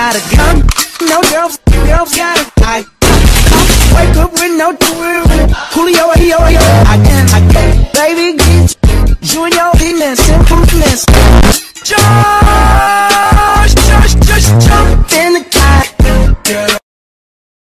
got a gun, no girls, girls got a I wake up with no tour. Julio, yo, yo, I can, I can, baby, get you and your business, simpleness.